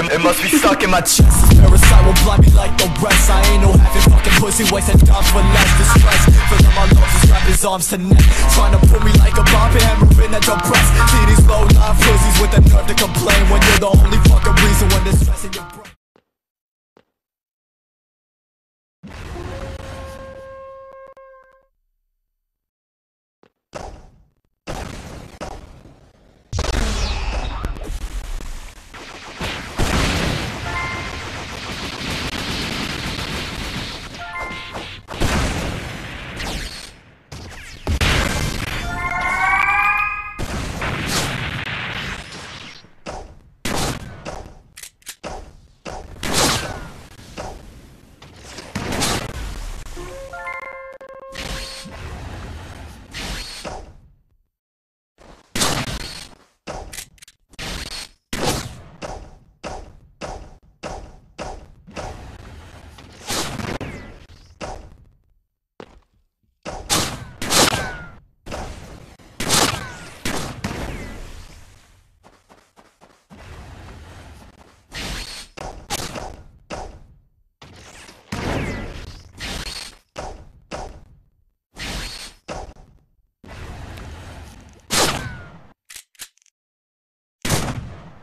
It, it must be stuck in my chest. Parasite will blind me like the rest. I ain't no having fucking pussy wasting time for less distress. Filling my lungs and strap his arms to neck Trying to put me like a bomb hammering at your breast See these low line fizzies with the nerve to complain When you're the only fucking reason when they're stressing your brain